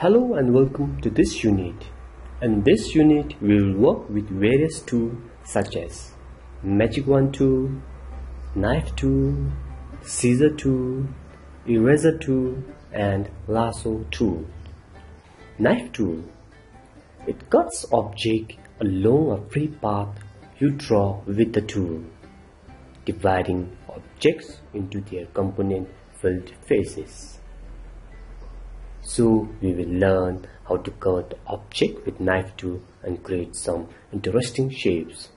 Hello and welcome to this unit. In this unit, we will work with various tools such as Magic Wand tool, Knife tool, Scissor tool, Eraser tool, and Lasso tool. Knife tool. It cuts object along a free path you draw with the tool, dividing objects into their component filled faces. So we will learn how to cut object with knife tool and create some interesting shapes.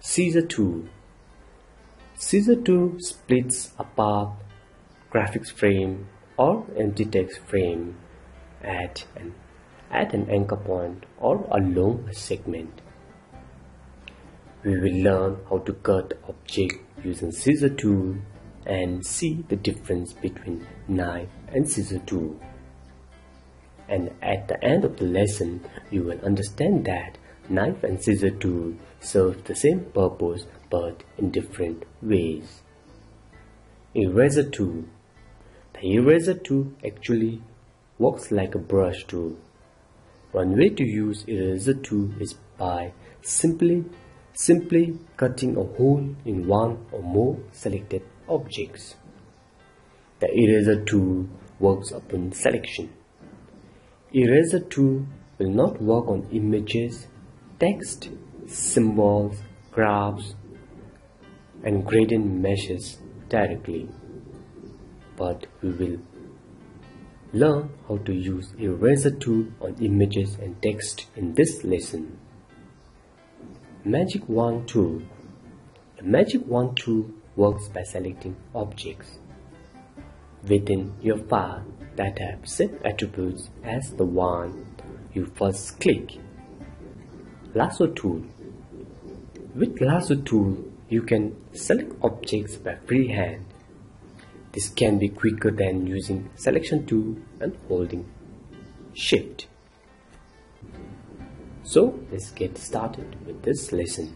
Scissor tool. Scissor tool splits apart graphics frame or empty text frame at an, at an anchor point or along a segment. We will learn how to cut object using scissor tool and see the difference between knife and scissor tool. And at the end of the lesson, you will understand that knife and scissor tool serve the same purpose but in different ways. Eraser tool. The eraser tool actually works like a brush tool. One way to use eraser tool is by simply simply cutting a hole in one or more selected objects. The eraser tool works upon selection. Eraser tool will not work on images, text, symbols, graphs, and gradient meshes directly, but we will learn how to use eraser tool on images and text in this lesson. Magic Wand tool. The Magic Wand tool works by selecting objects within your file that have same attributes as the one you first click. Lasso tool. With lasso tool, you can select objects by freehand. This can be quicker than using selection tool and holding shift. So let's get started with this lesson.